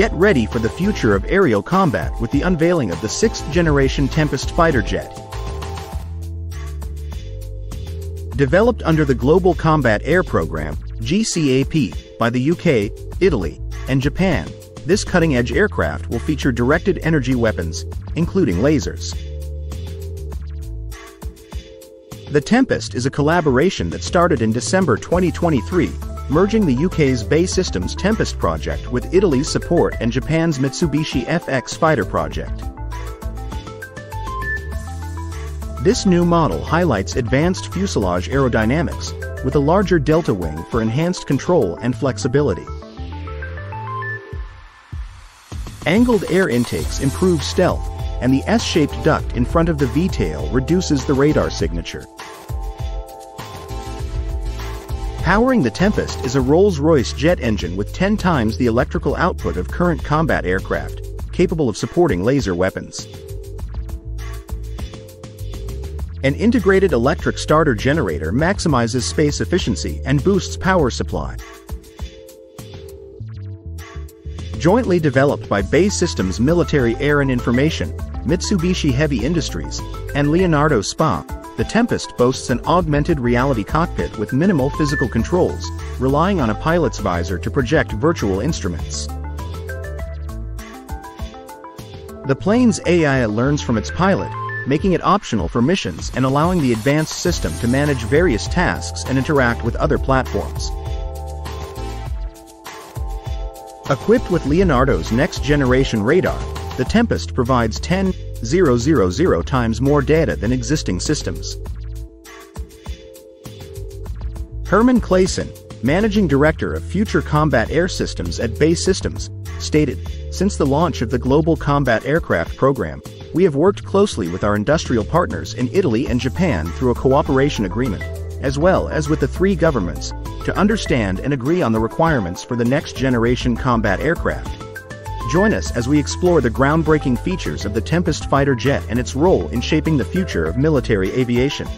Get ready for the future of aerial combat with the unveiling of the sixth-generation Tempest fighter jet. Developed under the Global Combat Air Program, GCAP, by the UK, Italy, and Japan, this cutting-edge aircraft will feature directed energy weapons, including lasers. The Tempest is a collaboration that started in December 2023, merging the UK's BAE Systems Tempest project with Italy's support and Japan's Mitsubishi FX fighter project. This new model highlights advanced fuselage aerodynamics, with a larger delta wing for enhanced control and flexibility. Angled air intakes improve stealth, and the S-shaped duct in front of the V-tail reduces the radar signature. Powering the Tempest is a Rolls-Royce jet engine with 10 times the electrical output of current combat aircraft, capable of supporting laser weapons. An integrated electric starter generator maximizes space efficiency and boosts power supply. Jointly developed by BAE Systems Military Air and Information, Mitsubishi Heavy Industries, and Leonardo SPA, the Tempest boasts an augmented reality cockpit with minimal physical controls, relying on a pilot's visor to project virtual instruments. The plane's AI learns from its pilot, making it optional for missions and allowing the advanced system to manage various tasks and interact with other platforms. Equipped with Leonardo's next-generation radar, the Tempest provides 10,000 times more data than existing systems. Herman Claesen, Managing Director of Future Combat Air Systems at BAE Systems, stated, Since the launch of the Global Combat Aircraft Program, we have worked closely with our industrial partners in Italy and Japan through a cooperation agreement, as well as with the three governments, to understand and agree on the requirements for the next generation combat aircraft. Join us as we explore the groundbreaking features of the Tempest fighter jet and its role in shaping the future of military aviation.